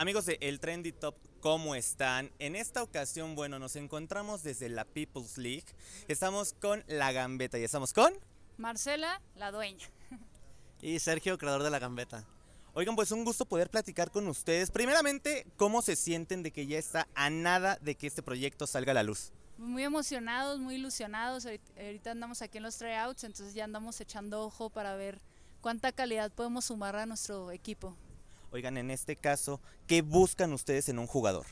Amigos de El Trendy Top, ¿cómo están? En esta ocasión, bueno, nos encontramos desde la People's League. Estamos con La Gambeta y estamos con... Marcela, la dueña. Y Sergio, creador de La Gambeta. Oigan, pues un gusto poder platicar con ustedes. Primeramente, ¿cómo se sienten de que ya está a nada de que este proyecto salga a la luz? Muy emocionados, muy ilusionados. Ahorita andamos aquí en los tryouts, entonces ya andamos echando ojo para ver cuánta calidad podemos sumar a nuestro equipo. Oigan, en este caso, ¿qué buscan ustedes en un jugador?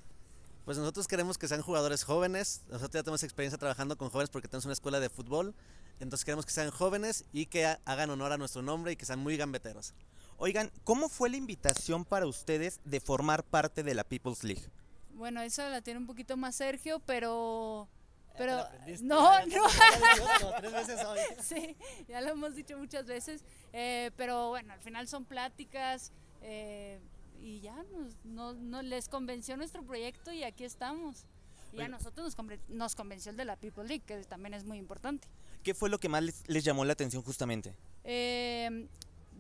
Pues nosotros queremos que sean jugadores jóvenes. Nosotros ya tenemos experiencia trabajando con jóvenes porque tenemos una escuela de fútbol. Entonces queremos que sean jóvenes y que hagan honor a nuestro nombre y que sean muy gambeteros. Oigan, ¿cómo fue la invitación para ustedes de formar parte de la People's League? Bueno, eso la tiene un poquito más Sergio, pero pero no, no. Sí, ya lo hemos dicho muchas veces, eh, pero bueno, al final son pláticas, eh, y ya nos, no, les convenció nuestro proyecto y aquí estamos. Y a nosotros nos, nos, convenció el de la People League, que también es muy importante. ¿Qué fue lo que más les, llamó la atención justamente? Eh,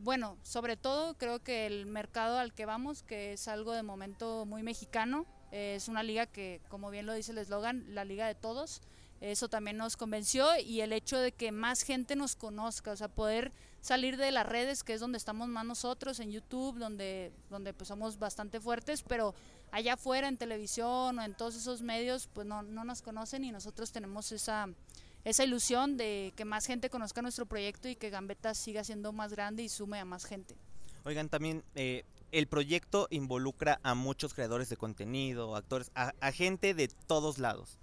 bueno, sobre todo creo que el mercado al que vamos, que es algo de momento muy mexicano, eh, es una liga que, como bien lo dice el eslogan, la liga de todos. Eso también nos convenció y el hecho de que más gente nos conozca, o sea, poder salir de las redes, que es donde estamos más nosotros, en YouTube, donde, donde pues somos bastante fuertes, pero allá afuera en televisión o en todos esos medios, pues no, no nos conocen y nosotros tenemos esa, esa ilusión de que más gente conozca nuestro proyecto y que Gambetta siga siendo más grande y sume a más gente. Oigan, también eh, el proyecto involucra a muchos creadores de contenido, actores, a gente de todos lados.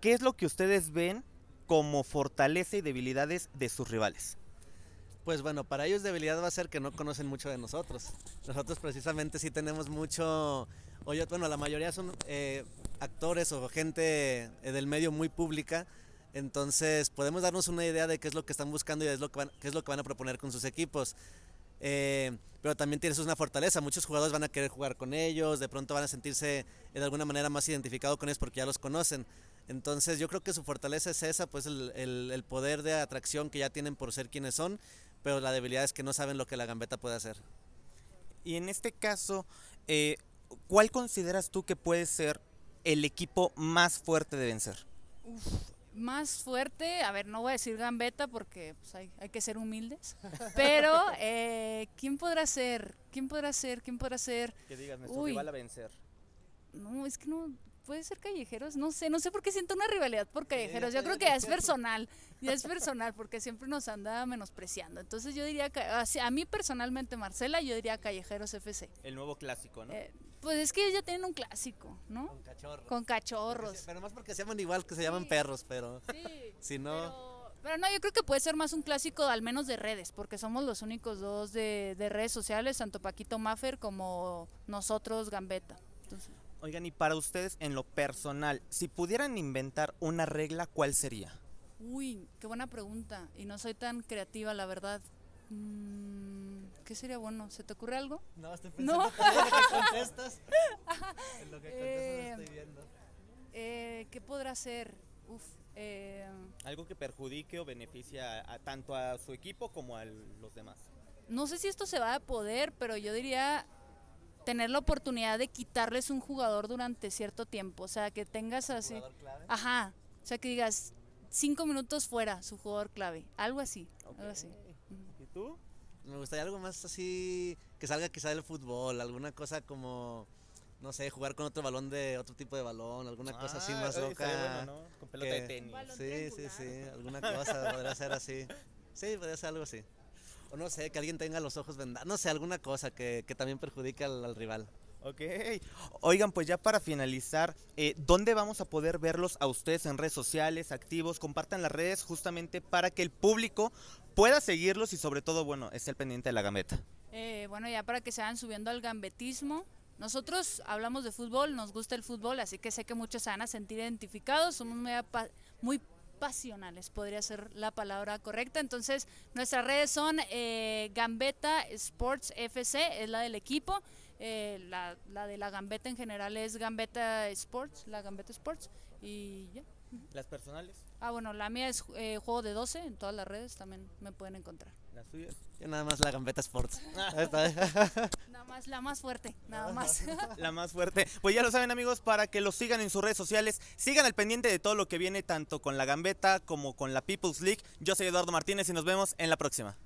¿Qué es lo que ustedes ven como fortaleza y debilidades de sus rivales? Pues bueno, para ellos debilidad va a ser que no conocen mucho de nosotros. Nosotros precisamente sí tenemos mucho, bueno, la mayoría son eh, actores o gente eh, del medio muy pública, entonces podemos darnos una idea de qué es lo que están buscando y qué es lo que van a proponer con sus equipos. Eh, pero también tienes una fortaleza, muchos jugadores van a querer jugar con ellos, de pronto van a sentirse de alguna manera más identificados con ellos porque ya los conocen. Entonces yo creo que su fortaleza es esa, pues el, poder de atracción que ya tienen por ser quienes son, pero la debilidad es que no saben lo que la gambeta puede hacer. Y en este caso, eh, ¿cuál consideras tú que puede ser el equipo más fuerte de vencer? más fuerte, a ver, no voy a decir gambeta porque pues, hay, que ser humildes, pero eh, ¿quién podrá ser? ¿Quién podrá ser? ¿Quién podrá ser? Que digas, nuestro rival a vencer. No, es que no, puede ser callejeros, no sé, no sé por qué siento una rivalidad por callejeros. Yo creo que es personal, ya es personal porque siempre nos anda menospreciando. Entonces yo diría que a mí personalmente Marcela, yo diría callejeros FC. El nuevo clásico, ¿no? Eh, pues es que ellos ya tienen un clásico, ¿no? Con cachorros. Con cachorros. Pero más porque se llaman igual que se llaman perros, pero sí, si no pero... no, yo creo que puede ser más un clásico, al menos de redes, porque somos los únicos dos de, de redes sociales, tanto Paquito Maffer como nosotros, Gambetta. Entonces, Oigan, y para ustedes en lo personal, si pudieran inventar una regla, ¿cuál sería? Uy, qué buena pregunta. Y no soy tan creativa, la verdad. Mm, ¿Qué sería bueno? ¿Se te ocurre algo? No, estoy pensando ¿No? en lo que contestas. en lo que contestas eh, estoy viendo. Eh, ¿Qué podrá ser? Uf, eh, Algo que perjudique o beneficie a, tanto a su equipo como a los demás. No sé si esto se va a poder, pero yo diría tener la oportunidad de quitarles un jugador durante cierto tiempo. O sea, que tengas así. Clave? Ajá. O sea, que digas cinco minutos fuera su jugador clave. Algo así. Algo así. ¿Y tú? Me gustaría algo más así, que salga quizá del fútbol, alguna cosa como, no sé, jugar con otro balón de otro tipo de balón, alguna cosa así ah, más loca. ¿no? Con pelota de tenis. Sí, sí, sí, alguna cosa podría ser así. Sí, podría ser algo así. O no sé, que alguien tenga los ojos vendados. No sé, alguna cosa que, también perjudique al, rival. Ok. Oigan, pues ya para finalizar, eh, ¿dónde vamos a poder verlos a ustedes en redes sociales, activos? Compartan las redes justamente para que el público pueda seguirlos y sobre todo, bueno, esté el pendiente de la gambeta. Eh, bueno, ya para que se vayan subiendo al gambetismo. Nosotros hablamos de fútbol, nos gusta el fútbol, así que sé que muchos se van a sentir identificados. Somos muy, muy pasionales, podría ser la palabra correcta. Entonces, nuestras redes son eh, Gambetta Sports FC, es la del equipo. Eh, la, la, de la Gambetta en general es Gambetta Sports, la Gambetta Sports. Y ya. ¿Las personales? Ah, bueno, la mía es eh, Juego de 12, en todas las redes también me pueden encontrar. ¿Las suyas? Yo nada más la Gambetta Sports. más, la más fuerte, nada más. La más fuerte. Pues ya lo saben amigos, para que los sigan en sus redes sociales, sigan al pendiente de todo lo que viene tanto con la Gambeta como con la People's League. Yo soy Eduardo Martínez y nos vemos en la próxima.